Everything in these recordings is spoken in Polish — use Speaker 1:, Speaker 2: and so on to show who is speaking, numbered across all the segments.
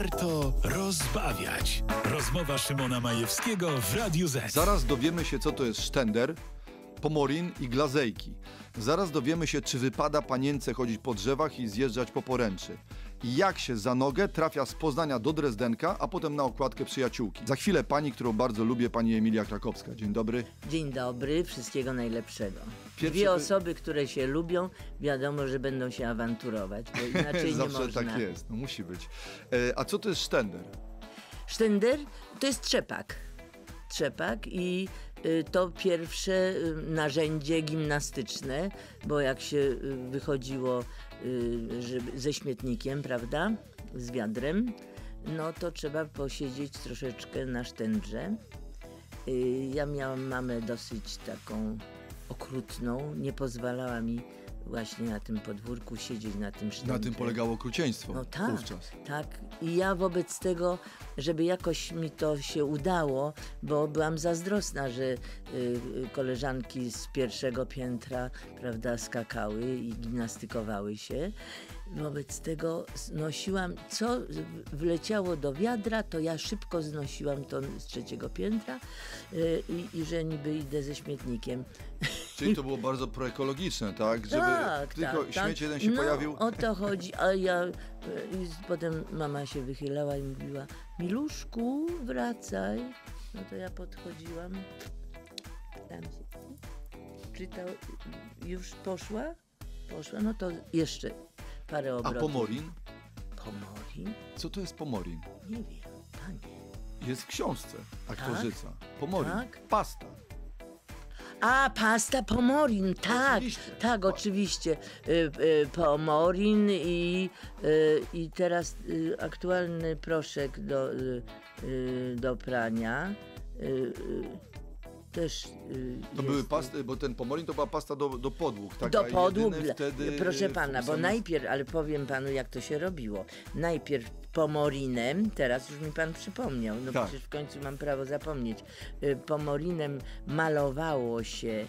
Speaker 1: warto rozbawiać. Rozmowa Szymona Majewskiego w Radiu Z.
Speaker 2: Zaraz dowiemy się, co to jest sztender, pomorin i glazejki. Zaraz dowiemy się, czy wypada panience chodzić po drzewach i zjeżdżać po poręczy. Jak się za nogę trafia z Poznania do Drezdenka, a potem na okładkę przyjaciółki. Za chwilę pani, którą bardzo lubię, pani Emilia Krakowska. Dzień dobry.
Speaker 3: Dzień dobry, wszystkiego najlepszego.
Speaker 2: Pierwsze
Speaker 3: Dwie osoby, które się lubią, wiadomo, że będą się awanturować, bo inaczej nie
Speaker 2: Zawsze
Speaker 3: można.
Speaker 2: tak jest, no musi być. E, a co to jest sztender?
Speaker 3: Sztender to jest trzepak. Trzepak i to pierwsze y, narzędzie gimnastyczne, bo jak się y, wychodziło y, ze śmietnikiem, prawda, z wiadrem, no to trzeba posiedzieć troszeczkę na sztędrze. Y, Ja miałam mamę dosyć taką okrutną, nie pozwalała mi właśnie na tym podwórku siedzieć na tym sztędrze.
Speaker 2: Na tym polegało okrucieństwo
Speaker 3: No tak,
Speaker 2: wówczas.
Speaker 3: tak. I ja wobec tego, żeby jakoś mi to się udało, bo byłam zazdrosna, że y, y, koleżanki z pierwszego piętra, prawda, skakały i gimnastykowały się. Wobec tego znosiłam, co wleciało do wiadra, to ja szybko znosiłam to z trzeciego piętra y, i że niby idę ze śmietnikiem.
Speaker 2: Czyli to było bardzo proekologiczne, tak? Żeby
Speaker 3: Tak,
Speaker 2: tylko
Speaker 3: tak,
Speaker 2: śmieć
Speaker 3: tak.
Speaker 2: jeden się
Speaker 3: no,
Speaker 2: pojawił.
Speaker 3: O to chodzi, a ja i potem mama się wychylała i mówiła, Miluszku, wracaj. No to ja podchodziłam. Tam się czytał, już poszła? Poszła, no to jeszcze parę
Speaker 2: A
Speaker 3: obrotów.
Speaker 2: pomorin?
Speaker 3: Pomorin?
Speaker 2: Co to jest pomorin?
Speaker 3: Nie wiem, panie.
Speaker 2: Jest w książce aktorzyca. Pomorin.
Speaker 3: Tak?
Speaker 2: Pasta.
Speaker 3: A, pasta pomorin, tak,
Speaker 2: Oczywiście.
Speaker 3: tak, oczywiście. Y, y, pomorin i, y, i teraz y, aktualny proszek do, y, y, do prania. Też y,
Speaker 2: To były pasty, bo ten pomorin to była pasta do, do podłóg. Taka
Speaker 3: do podłóg,
Speaker 2: wtedy
Speaker 3: proszę pana, bo najpierw, ale powiem panu jak to się robiło. Najpierw pomorinem, teraz już mi pan przypomniał, no
Speaker 2: Tak.
Speaker 3: przecież w końcu mam prawo zapomnieć. Y, Pomorinem malowało się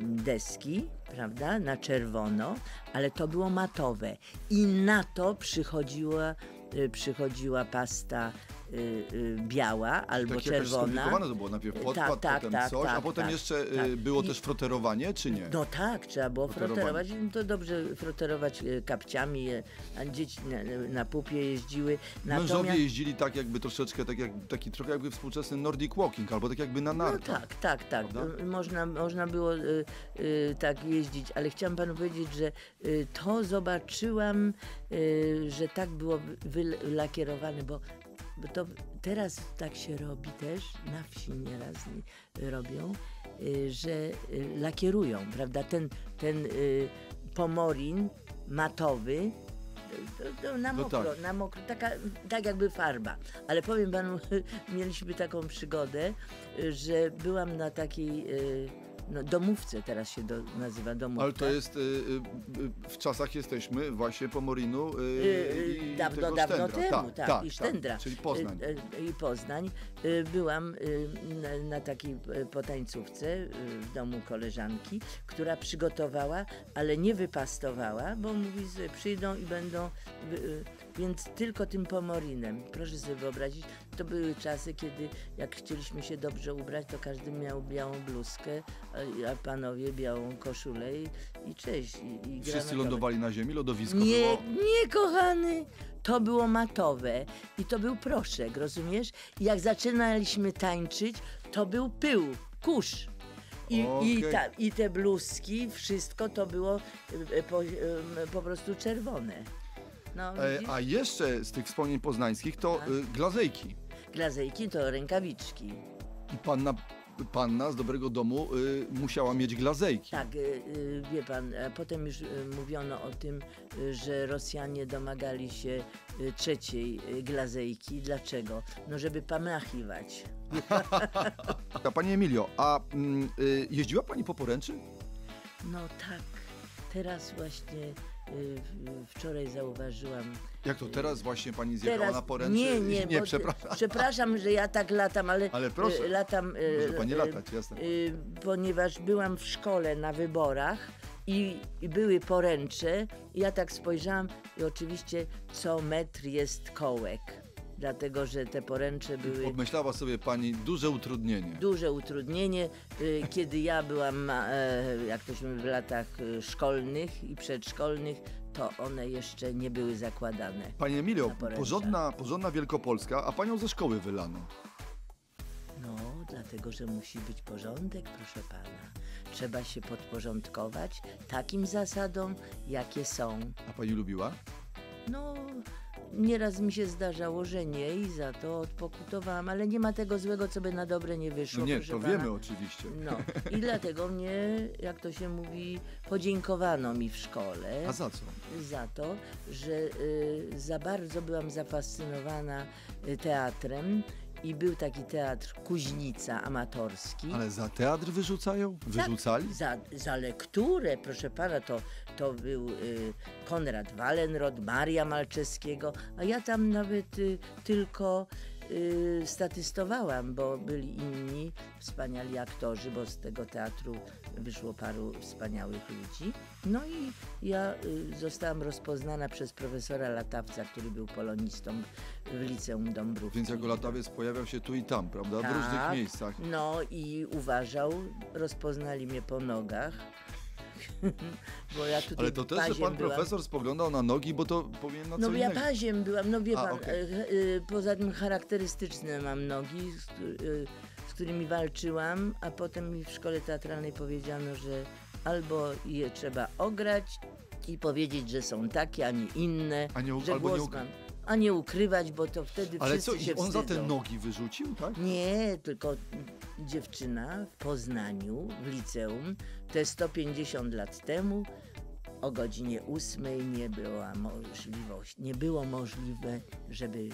Speaker 3: deski, prawda, na czerwono, ale to było matowe. I na to przychodziła, y, przychodziła pasta y, y, biała albo
Speaker 2: Takie jakaś
Speaker 3: czerwona.
Speaker 2: skomplikowane to było. Najpierw
Speaker 3: Tak,
Speaker 2: podkład,
Speaker 3: tak,
Speaker 2: potem
Speaker 3: tak,
Speaker 2: coś, a
Speaker 3: tak,
Speaker 2: potem
Speaker 3: tak,
Speaker 2: jeszcze y,
Speaker 3: tak.
Speaker 2: było też froterowanie, czy nie?
Speaker 3: No tak, trzeba było froterować. No to dobrze froterować kapciami, a dzieci na, na pupie jeździły.
Speaker 2: Mężowie jeździli tak jakby troszeczkę, tak jak, taki trochę jakby współczesny Nordic Walking, albo tak jakby na
Speaker 3: No
Speaker 2: nartach.
Speaker 3: tak, tak, tak.
Speaker 2: Prawda?
Speaker 3: E, Można, można było tak jeździć, ale chciałam panu powiedzieć, że to zobaczyłam, że tak było wy- wylakierowane, bo, bo to teraz tak się robi też, na wsi nieraz nie- robią, e, że e, lakierują, prawda? Ten, ten e, pomorin matowy, to, to na
Speaker 2: No
Speaker 3: mokro,
Speaker 2: tak.
Speaker 3: na mokro, taka, tak jakby farba. Ale powiem panu, mieliśmy taką przygodę, y, że byłam na takiej y, no, domówce, teraz się do, nazywa domówka.
Speaker 2: Ale to jest, y, y, y, w czasach jesteśmy właśnie Pomorinu y,
Speaker 3: Y,
Speaker 2: i
Speaker 3: dawno, dawno
Speaker 2: Sztendra.
Speaker 3: temu, tak, i Sztendra.
Speaker 2: czyli Poznań.
Speaker 3: Y, y, I Poznań. Y, Byłam y, na, na takiej y, potańcówce y, w domu koleżanki, która przygotowała, ale nie wypastowała, bo mówi, że przyjdą i będą, y, y, więc tylko tym pomorinem. Proszę sobie wyobrazić, to były czasy, kiedy jak chcieliśmy się dobrze ubrać, to każdy miał białą bluzkę, a, panowie białą koszulę i, i cześć. I, i
Speaker 2: Wszyscy lądowali na ziemi, lodowisko
Speaker 3: Nie,
Speaker 2: było.
Speaker 3: nie, kochany. To było matowe i to był proszek, rozumiesz? I jak zaczynaliśmy tańczyć, to był pył, kurz. I, i,
Speaker 2: Okej.
Speaker 3: ta, I te bluzki, wszystko to było e, po, e, po prostu czerwone. No,
Speaker 2: E, a jeszcze z tych wspomnień poznańskich to
Speaker 3: Tak.
Speaker 2: y, glazejki.
Speaker 3: Glazejki to rękawiczki.
Speaker 2: I panna, panna z dobrego domu y, musiała mieć glazejki.
Speaker 3: Tak, y, y, wie pan, a potem już y, mówiono o tym, y, że Rosjanie domagali się trzeciej glazejki. Dlaczego? No, żeby pamachiwać.
Speaker 2: A Pani Emilio, a mm, jeździła Pani po poręczy?
Speaker 3: No tak, teraz właśnie wczoraj zauważyłam.
Speaker 2: Jak to teraz właśnie Pani zjechała
Speaker 3: Teraz,
Speaker 2: na poręczy?
Speaker 3: nie, nie,
Speaker 2: nie przepraszam.
Speaker 3: Przepraszam, że ja tak latam, ale,
Speaker 2: Ale proszę.
Speaker 3: y, latam. y,
Speaker 2: Może pani
Speaker 3: y,
Speaker 2: latać, jasne.
Speaker 3: y, ponieważ byłam w szkole na wyborach I, I były poręcze. I ja tak spojrzałam i oczywiście co metr jest kołek. Dlatego, że te poręcze były
Speaker 2: Obmyślała sobie pani duże utrudnienie.
Speaker 3: duże utrudnienie. Y, Kiedy ja byłam, e, jak to się mówi, w latach y, szkolnych i przedszkolnych, to one jeszcze nie były zakładane.
Speaker 2: Panie Emilio, porządna, porządna Wielkopolska, a panią ze szkoły wylano.
Speaker 3: No, dlatego, że musi być porządek, proszę pana. Trzeba się podporządkować takim zasadom, jakie są.
Speaker 2: A pani lubiła?
Speaker 3: No, nieraz mi się zdarzało, że nie i za to odpokutowałam, ale nie ma tego złego, co by na dobre nie wyszło.
Speaker 2: No nie, to
Speaker 3: pana.
Speaker 2: wiemy oczywiście.
Speaker 3: No i dlatego mnie, jak to się mówi, podziękowano mi w szkole
Speaker 2: A za co?
Speaker 3: za to, że y, za bardzo byłam zafascynowana y, teatrem i był taki teatr Kuźnica amatorski.
Speaker 2: Ale za teatr wyrzucają? Wyrzucali?
Speaker 3: Tak, za, za lekturę, proszę pana, to, to był y, Konrad Wallenrod, Maria Malczewskiego, a ja tam nawet y, tylko y, statystowałam, bo byli inni wspaniali aktorzy, bo z tego teatru wyszło paru wspaniałych ludzi. No i ja y, zostałam rozpoznana przez profesora Latawca, który był polonistą w Liceum Dąbrówki.
Speaker 2: Więc jako latawiec pojawiał się tu i tam, prawda? W
Speaker 3: Tak.
Speaker 2: różnych miejscach.
Speaker 3: No i uważał, rozpoznali mnie po nogach. bo ja tutaj
Speaker 2: Ale to też, że pan
Speaker 3: byłam.
Speaker 2: profesor spoglądał na nogi, bo to powinien na co
Speaker 3: No ja
Speaker 2: innego.
Speaker 3: paziem byłam, no wie
Speaker 2: A,
Speaker 3: pan,
Speaker 2: okej.
Speaker 3: e, e, poza tym charakterystyczne mam nogi, z, e, z którymi walczyłam, a potem mi w szkole teatralnej powiedziano, że albo je trzeba ograć i powiedzieć, że są takie, a nie inne,
Speaker 2: A nie
Speaker 3: że
Speaker 2: nie
Speaker 3: głos
Speaker 2: uk-
Speaker 3: mam, a nie ukrywać, bo to wtedy
Speaker 2: Ale
Speaker 3: wszyscy
Speaker 2: co,
Speaker 3: się
Speaker 2: i on za te
Speaker 3: wstydzą.
Speaker 2: nogi wyrzucił, tak?
Speaker 3: Nie, tylko dziewczyna w Poznaniu, w liceum, te 150 lat temu, o godzinie 8 nie była możliwość, nie było możliwe, żeby y,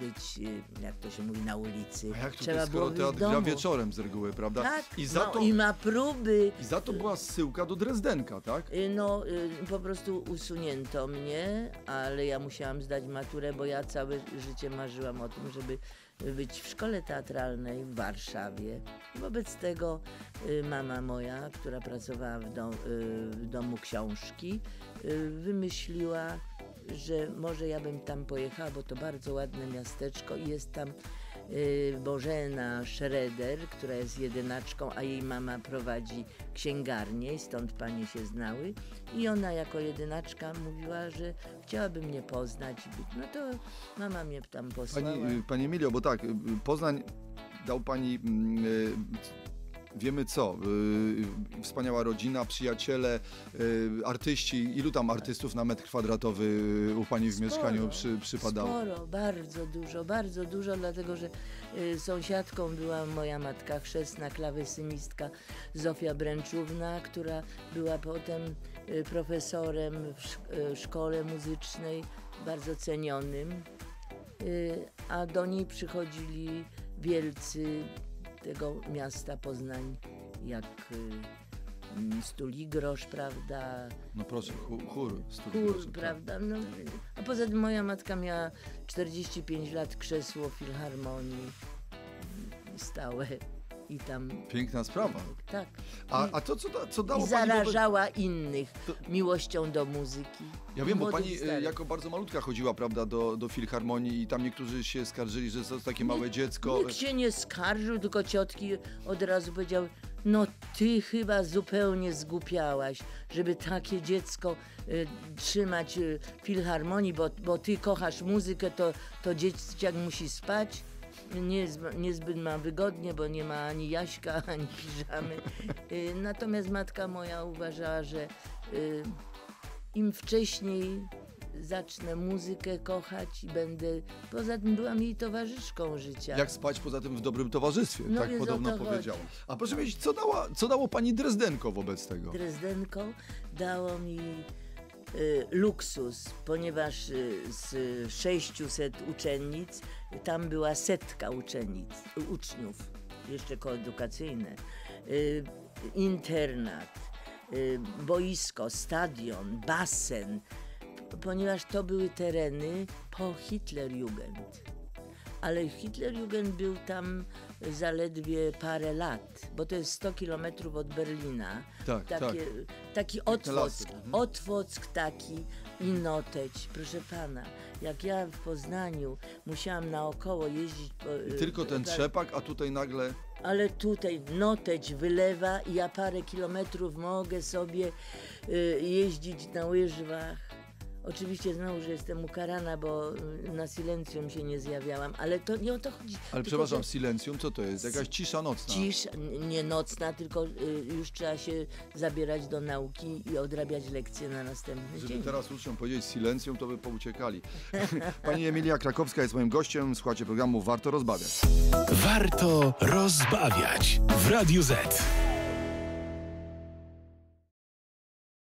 Speaker 3: być, y, jak to się mówi, na ulicy.
Speaker 2: A jak
Speaker 3: Trzeba było
Speaker 2: teatr gra wieczorem z reguły, prawda?
Speaker 3: Tak,
Speaker 2: I za,
Speaker 3: no,
Speaker 2: to,
Speaker 3: i ma próby.
Speaker 2: I za to była zsyłka do Drezdenka, tak?
Speaker 3: Y, No, po prostu usunięto mnie, ale ja musiałam zdać maturę, bo ja całe życie marzyłam o tym, żeby być w szkole teatralnej w Warszawie. Wobec tego y, mama moja, która pracowała w, dom, y, w domu książki, y, wymyśliła, że może ja bym tam pojechała, bo to bardzo ładne miasteczko i jest tam Bożena Schroeder, która jest jedynaczką, a jej mama prowadzi księgarnię i stąd panie się znały. I ona jako jedynaczka mówiła, że chciałaby mnie poznać. i być- No to mama mnie tam posłała.
Speaker 2: Pani, y, pani Emilio, bo tak, y, y, Poznań dał pani, mm, y, wiemy co, y, wspaniała rodzina, przyjaciele, y, artyści, ilu tam artystów na metr kwadratowy y, u pani w
Speaker 3: Sporo,
Speaker 2: mieszkaniu przy, przypadało?
Speaker 3: Sporo, bardzo dużo, bardzo dużo, dlatego że y, sąsiadką była moja matka chrzestna, klawesynistka Zofia Bręczówna, która była potem y, profesorem w szk- y, szkole muzycznej, bardzo cenionym. A do niej przychodzili wielcy tego miasta Poznań, jak y, mm, Stuligrosz, prawda,
Speaker 2: No proszę, chór, chór, tak.
Speaker 3: prawda? No, a poza tym moja matka miała 45 lat krzesło w filharmonii mm, stałe i tam
Speaker 2: Piękna sprawa.
Speaker 3: tak.
Speaker 2: A, a to, co, da, co dało
Speaker 3: I
Speaker 2: pani
Speaker 3: zarażała innych
Speaker 2: To-
Speaker 3: miłością do muzyki.
Speaker 2: Ja wiem, bo pani y,
Speaker 3: starych.
Speaker 2: jako bardzo malutka chodziła, prawda, do, do filharmonii i tam niektórzy się skarżyli, że to takie małe dziecko.
Speaker 3: Nikt się nie skarżył, tylko ciotki od razu powiedziały, no ty chyba zupełnie zgłupiałaś, żeby takie dziecko y, trzymać y, w filharmonii, bo, bo ty kochasz muzykę, to, to dzieciak musi spać. Niezb- niezbyt ma wygodnie, bo nie ma ani jaśka, ani piżamy. Y, natomiast matka moja uważała, że y, im wcześniej zacznę muzykę kochać i będę. Poza tym byłam jej towarzyszką życia.
Speaker 2: Jak spać poza tym w dobrym towarzystwie,
Speaker 3: No
Speaker 2: tak podobno powiedziała. A proszę wiedzieć, co, dała, co dało pani Drezdenko wobec tego?
Speaker 3: Drezdenką dało mi y, luksus, ponieważ y, z 600 uczennic tam była setka uczniów, jeszcze koedukacyjne, y, internat, y, boisko, stadion, basen, ponieważ to były tereny po Hitlerjugend. Ale Hitlerjugend był tam zaledwie parę lat, bo to jest 100 kilometrów od Berlina.
Speaker 2: Tak,
Speaker 3: Takie,
Speaker 2: tak.
Speaker 3: Taki. Otwock,
Speaker 2: Mhm.
Speaker 3: Otwock taki i Noteć. Proszę pana, jak ja w Poznaniu musiałam naokoło jeździć po,
Speaker 2: I tylko ten
Speaker 3: tak,
Speaker 2: trzepak, a tutaj nagle...
Speaker 3: ale tutaj noteć wylewa i ja parę kilometrów mogę sobie y, jeździć na łyżwach. Oczywiście znowu, że jestem ukarana, bo y, na silencjum się nie zjawiałam, ale to nie o to chodzi.
Speaker 2: Ale
Speaker 3: Tylko,
Speaker 2: przepraszam,
Speaker 3: że
Speaker 2: silencjum, co to jest? Jakaś cisza nocna.
Speaker 3: Cisz, n- nie nocna, tylko y, już trzeba się zabierać do nauki i odrabiać lekcje na następny
Speaker 2: Żeby
Speaker 3: dzień.
Speaker 2: teraz uczniom powiedzieć silencjum, to by pouciekali. Pani Emilia Krakowska jest moim gościem. Słuchajcie programu Warto Rozbawiać.
Speaker 1: Warto rozbawiać w Radiu Z.